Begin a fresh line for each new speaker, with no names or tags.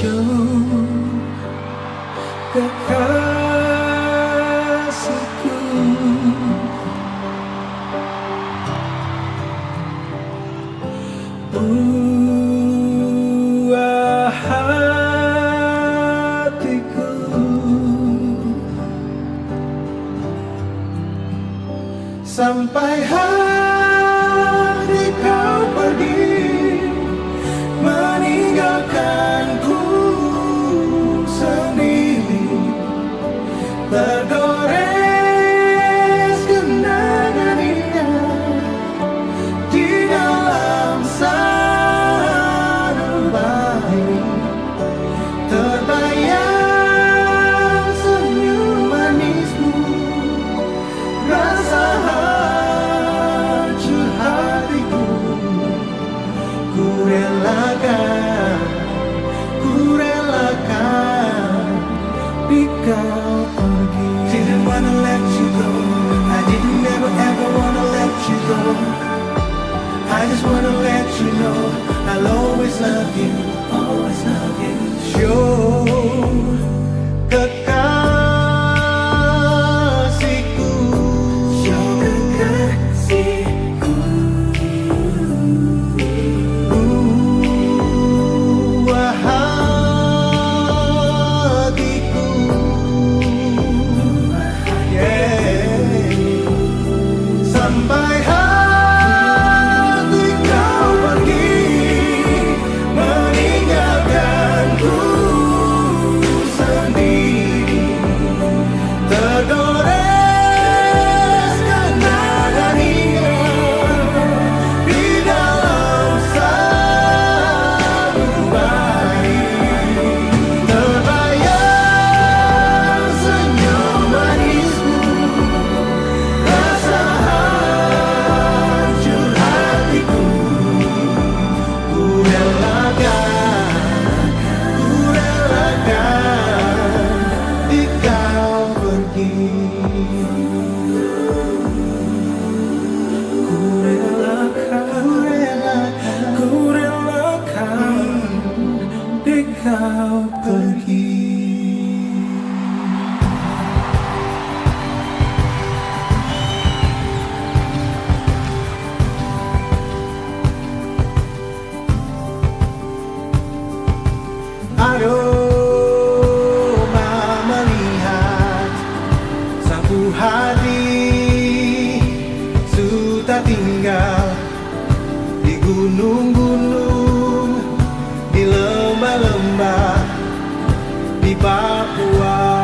kekasihku. Buah hatiku. Sampai hari Didn't wanna let you go. I didn't ever wanna let you go. I just wanna let you know I'll always love you. come by now. lembah di Papua.